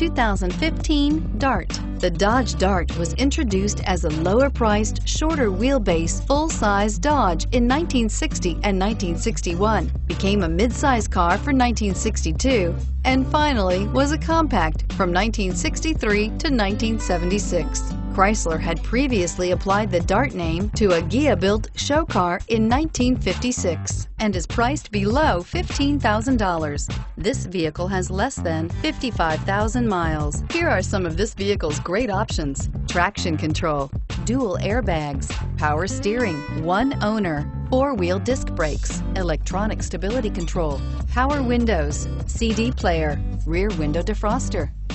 2015 Dart. The Dodge Dart was introduced as a lower-priced, shorter wheelbase, full-size Dodge in 1960 and 1961, became a mid-size car for 1962, and finally was a compact from 1963 to 1976. Chrysler had previously applied the Dart name to a Ghia-built show car in 1956 and is priced below $15,000. This vehicle has less than 55,000 miles. Here are some of this vehicle's great options. Traction control, dual airbags, power steering, one owner, four-wheel disc brakes, electronic stability control, power windows, CD player, rear window defroster,